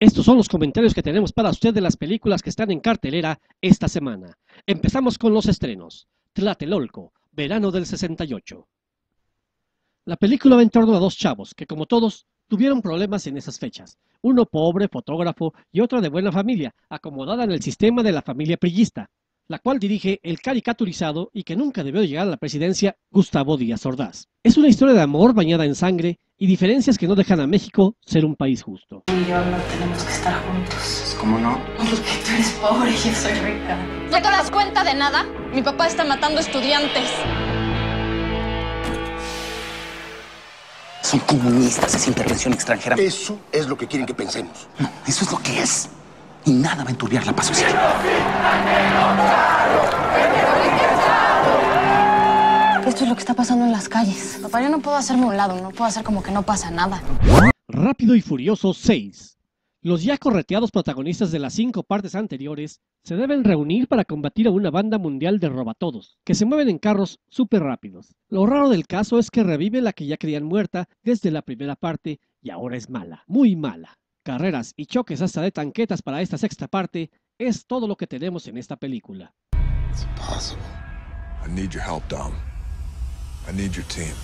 Estos son los comentarios que tenemos para usted de las películas que están en cartelera esta semana. Empezamos con los estrenos. Tlatelolco, verano del 68. La película va en torno a dos chavos que, como todos, tuvieron problemas en esas fechas. Uno pobre, fotógrafo, y otro de buena familia, acomodada en el sistema de la familia prillista, la cual dirige el caricaturizado y que nunca debió llegar a la presidencia Gustavo Díaz Ordaz. Es una historia de amor bañada en sangre y diferencias que no dejan a México ser un país justo. Tú y yo no tenemos que estar juntos. ¿Cómo no? Porque tú eres pobre y yo soy rica. ¿No te das cuenta de nada? Mi papá está matando estudiantes. Son comunistas, es intervención extranjera. Eso es lo que quieren que pensemos. No, eso es lo que es. Y nada va a enturbiar la paz social. Esto es lo que está pasando en las calles. Papá, yo no puedo hacerme un lado, no puedo hacer como que no pasa nada. Rápido y Furioso 6. Los ya correteados protagonistas de las cinco partes anteriores se deben reunir para combatir a una banda mundial de robatodos, que se mueven en carros súper rápidos. Lo raro del caso es que revive la que ya creían muerta desde la primera parte y ahora es mala, muy mala. Carreras y choques hasta de tanquetas para esta sexta parte es todo lo que tenemos en esta película. It's impossible. I need your help, Dom. I need your team.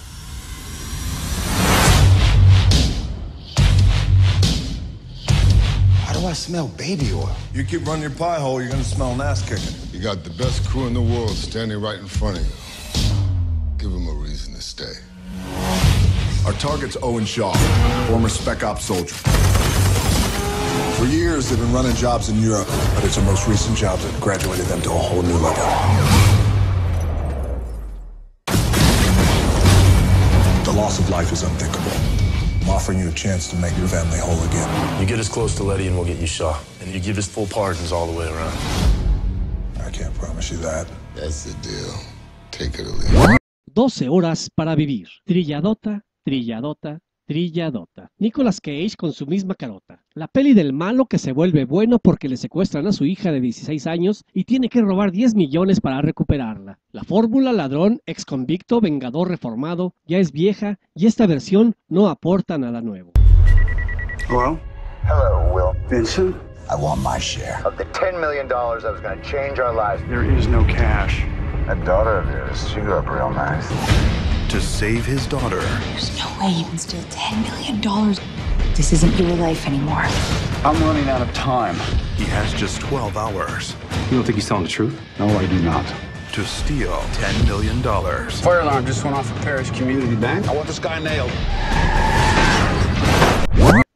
Do I smell baby oil? You keep running your pie hole, you're gonna smell an ass kicking. You got the best crew in the world standing right in front of you. Give them a reason to stay. Our target's Owen Shaw, former Spec Ops soldier. For years, they've been running jobs in Europe, but it's our most recent job that graduated them to a whole new level. The loss of life is unthinkable. I'm offering you a chance to make your family whole again. You get us close to Letty and we'll get you shot. And you give us full pardons all the way around. I can't promise you that. That's the deal. Take it or leave it. 12 horas para vivir. Trilladota, trilladota, trilladota. Nicolas Cage con su misma carota. La peli del malo que se vuelve bueno porque le secuestran a su hija de 16 años y tiene que robar 10 millones para recuperarla. La fórmula ladrón, ex convicto, vengador reformado ya es vieja y esta versión no aporta nada nuevo. Hello? Hello, Will. Vincent? I want my share. Of the $10 million that was going to change our lives. There is no cash. That daughter of yours, she grew up real nice. To save his daughter, There's no way you can steal $10 million. This isn't your life anymore. I'm running out of time. he has just 12 hours You don't think he's telling the truth? No, I do not. to steal $10 million. Fire alarm just went off at Parish Community Bank. I want this guy nailed.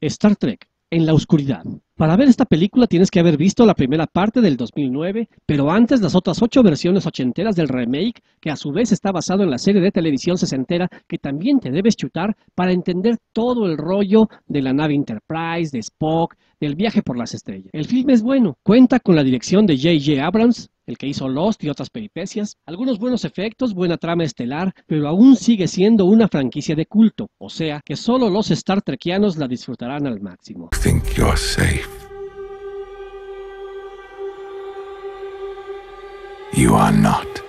Star Trek, en la oscuridad. Para ver esta película tienes que haber visto la primera parte del 2009, pero antes las otras ocho versiones ochenteras del remake, que a su vez está basado en la serie de televisión sesentera que también te debes chutar para entender todo el rollo de la nave Enterprise, de Spock, del viaje por las estrellas. El filme es bueno, cuenta con la dirección de J.J. Abrams, el que hizo Lost y otras peripecias, algunos buenos efectos, buena trama estelar, pero aún sigue siendo una franquicia de culto, o sea que solo los Star Trekianos la disfrutarán al máximo. Think you're safe. You are not.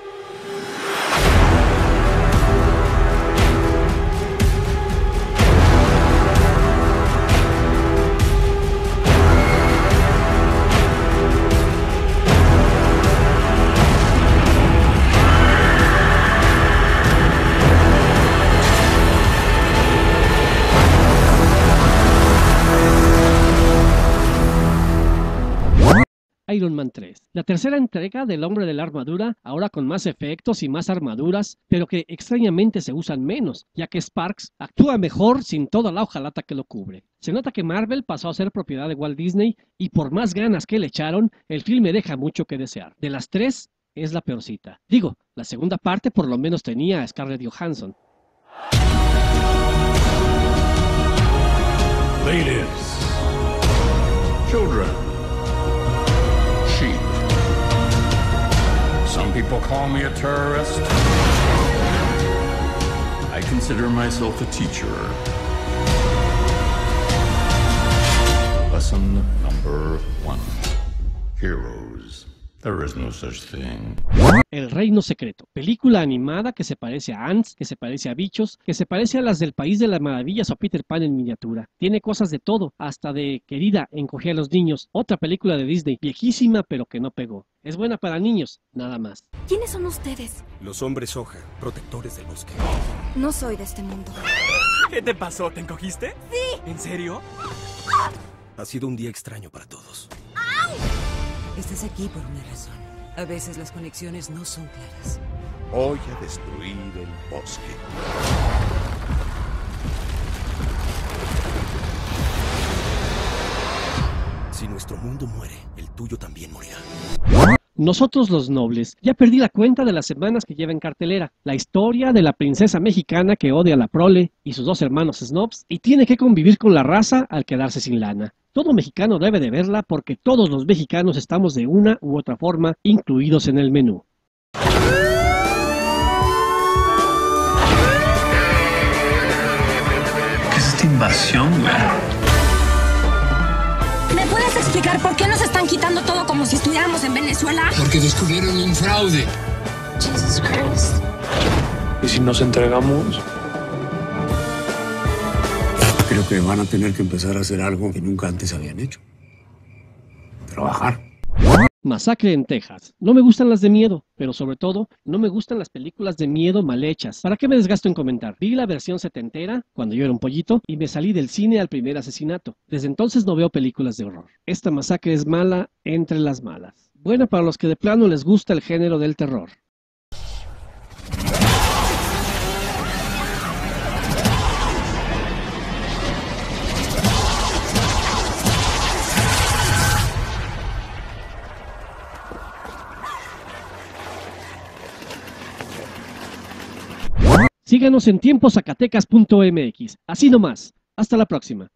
Iron Man 3. La tercera entrega del Hombre de la Armadura, ahora con más efectos y más armaduras, pero que extrañamente se usan menos, ya que Sparks actúa mejor sin toda la hojalata que lo cubre. Se nota que Marvel pasó a ser propiedad de Walt Disney y por más ganas que le echaron, el filme deja mucho que desear. De las tres, es la peorcita. Digo, la segunda parte por lo menos tenía a Scarlett Johansson. Ladies, children, People call me a terrorist. I consider myself a teacher. Lesson number one, heroes. There is no such thing. El Reino Secreto, película animada que se parece a Ants, que se parece a bichos, que se parece a las del País de las Maravillas o Peter Pan en miniatura. Tiene cosas de todo, hasta de Querida, encogía a los niños, otra película de Disney, viejísima pero que no pegó. Es buena para niños, nada más. ¿Quiénes son ustedes? Los hombres hoja, protectores del bosque. No soy de este mundo. ¿Qué te pasó? ¿Te encogiste? Sí. ¿En serio? Ha sido un día extraño para todos. Estás aquí por una razón. A veces las conexiones no son claras. Voy a destruir el bosque. Si nuestro mundo muere, el tuyo también morirá. Nosotros los nobles, ya perdí la cuenta de las semanas que lleva en cartelera. La historia de la princesa mexicana que odia a la prole y sus dos hermanos snobs y tiene que convivir con la raza al quedarse sin lana. Todo mexicano debe de verla porque todos los mexicanos estamos de una u otra forma incluidos en el menú. ¿Qué es esta invasión, güey? ¿Me puedes explicar por qué nos están quitando todo como si estuviéramos en Venezuela? Porque descubrieron un fraude. Jesus Christ. ¿Y si nos entregamos? Que van a tener que empezar a hacer algo que nunca antes habían hecho. Trabajar. Masacre en Texas. No me gustan las de miedo, pero sobre todo no me gustan las películas de miedo mal hechas. ¿Para qué me desgasto en comentar? Vi la versión setentera, cuando yo era un pollito, y me salí del cine al primer asesinato. Desde entonces no veo películas de horror. Esta masacre es mala entre las malas. Buena para los que de plano les gusta el género del terror. Síganos en tiemposacatecas.mx. Así nomás. Hasta la próxima.